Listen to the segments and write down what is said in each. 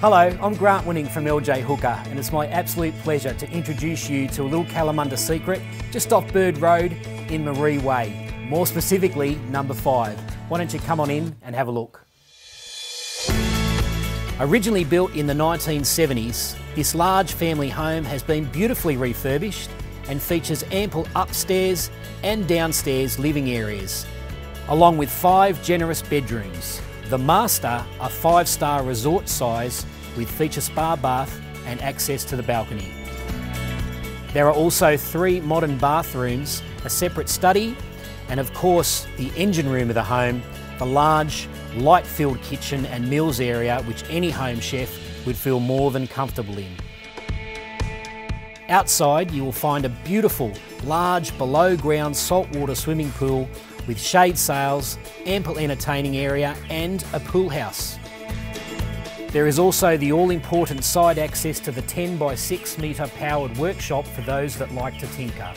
Hello, I'm Grant Winning from LJ Hooker and it's my absolute pleasure to introduce you to a little Kalamunda secret just off Bird Road in Marie Way. More specifically, number five. Why don't you come on in and have a look. Originally built in the 1970s, this large family home has been beautifully refurbished and features ample upstairs and downstairs living areas, along with five generous bedrooms. The master, a five star resort size with feature spa bath and access to the balcony. There are also three modern bathrooms, a separate study, and of course the engine room of the home, the large, light filled kitchen and meals area which any home chef would feel more than comfortable in. Outside you will find a beautiful, large below ground saltwater swimming pool with shade sails, ample entertaining area and a pool house. There is also the all-important side access to the 10 by 6 metre powered workshop for those that like to tinker.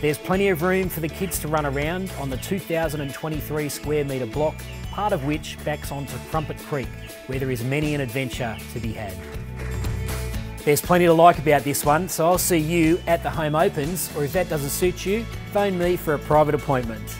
There's plenty of room for the kids to run around on the 2023 square metre block, part of which backs onto Crumpet Creek, where there is many an adventure to be had. There's plenty to like about this one, so I'll see you at the home opens, or if that doesn't suit you, phone me for a private appointment.